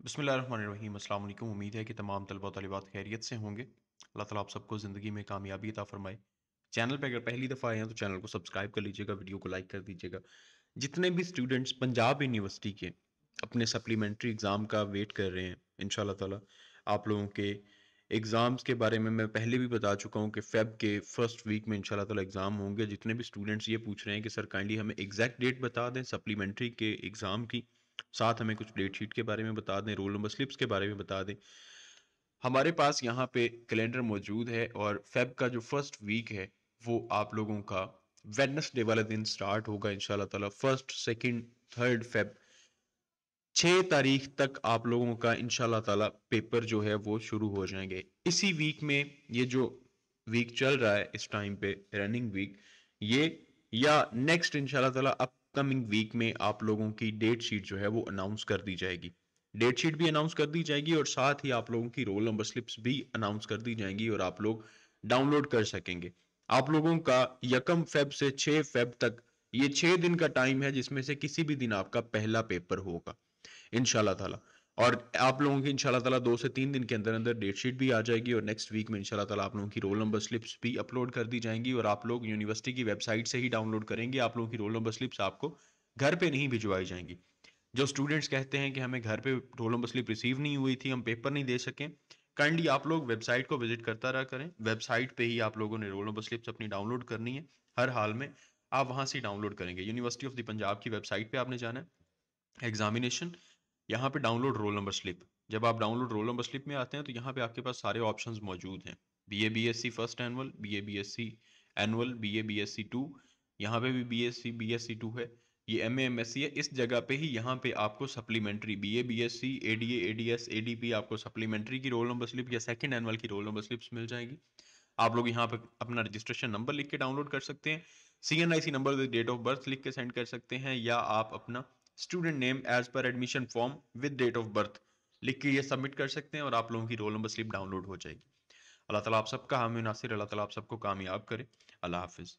बसमीम अल्लाम उम्मीद है कि तमाम तलबा तलबात खैरियत से होंगे। अल्लाह ताला आप सबको ज़िंदगी में कामयाबी अता फरमाए। चैनल पे अगर पहली दफ़ा आए हैं तो चैनल को सब्सक्राइब कर लीजिएगा, वीडियो को लाइक कर दीजिएगा। जितने भी स्टूडेंट्स पंजाब यूनिवर्सिटी के अपने सप्लीमेंट्री एग्ज़ाम का वेट कर रहे हैं इन ताला आप लोगों के एग्ज़ाम्स के बारे में मैं पहले भी बता चुका हूँ कि फ़ेब के फ़र्स्ट वीक में इंशाल्लाह ताला एग्ज़ाम होंगे। जितने भी स्टूडेंट्स ये पूछ रहे हैं कि सर, काइंडली हमें एग्जैक्ट डेट बता दें सप्लीमेंट्री के एग्ज़ाम की। साथ हमें कुछ डेट शीट के बारे में बता दें रोल नंबर स्लिप्स के बारे में बता दें। हमारे पास यहाँ पे कैलेंडर मौजूद है और फेब का जो फ़र्स्ट वीक है, वो आप लोगों का वेडनेसडे वाले दिन स्टार्ट होगा इन ताला। फ़र्स्ट सेकंड थर्ड फेब छः तारीख तक आप लोगों का इन ताला पेपर जो है वो शुरू हो जाएँगे। इसी वीक में ये जो वीक चल रहा है, इस टाइम पे रनिंग वीक ये या नेक्स्ट इंशाल्लाह ताला अपकमिंग वीक में आप लोगों की डेट शीट जो है वो अनाउंस कर दी जाएगी। डेट शीट भी अनाउंस कर दी जाएगी और साथ ही आप लोगों की रोल नंबर स्लिप्स भी अनाउंस कर दी जाएँगी और आप लोग डाउनलोड कर सकेंगे। आप लोगों का यकम फेब से छह फेब तक ये छह दिन का टाइम है जिसमें से किसी भी दिन आपका पहला पेपर होगा। इनशाला और आप लोगों की इंशाल्लाह ताला दो से तीन दिन के अंदर अंदर डेट शीट भी आ जाएगी और नेक्स्ट वीक में इंशाल्लाह ताला आप लोगों की रोल नंबर स्लिप्स भी अपलोड कर दी जाएँगी और आप लोग यूनिवर्सिटी की वेबसाइट से ही डाउनलोड करेंगे। आप लोगों की रोल नंबर स्लिप्स आपको घर पर नहीं भिजवाई जाएँगी। जो स्टूडेंट्स कहते हैं कि हमें घर पर रोल नंबर स्लिप रिसीव नहीं हुई थी, हम पेपर नहीं दे सकें। काइंडली आप लोग वेबसाइट को विज़िट करता रहा करें। वेबसाइट पे ही आप लोगों ने रोल नंबर स्लिप्स अपनी डाउनलोड करनी है। हर हाल में आप वहाँ से डाउनलोड करेंगे। यूनिवर्सिटी ऑफ़ द पंजाब की वेबसाइट पे आपने जाना है। एग्जामिनेशन यहाँ पे डाउनलोड रोल नंबर स्लिप जब आप डाउनलोड रोल नंबर स्लिप में आते हैं तो यहाँ पे आपके पास सारे ऑप्शन मौजूद हैं। B A B S C first annual B A B S C annual B A B S C two यहाँ पे भी B S C B S C two है। ये M A M S C है। इस जगह पे ही यहाँ पे आपको supplementary B A B S C A D A D S A D P आपको सप्लीमेंट्री की रोल नंबर स्लिप या सेकंड एनुअल की रोल नंबर स्लिप्स मिल जाएगी। आप लोग यहाँ पे अपना रजिस्ट्रेशन नंबर लिख के डाउनलोड कर सकते हैं। C N I C number date of birth लिख के सेंड कर सकते हैं या आप अपना स्टूडेंट नेम एज पर admission form with date of birth लिख के ये सबमिट कर सकते हैं और आप लोगों की रोल नंबर स्लिप डाउनलोड हो जाएगी। अल्लाह ताला आप सबका हामी नासिर, अल्लाह ताला आप सबको कामयाब करे। अल्लाह हाफिज़।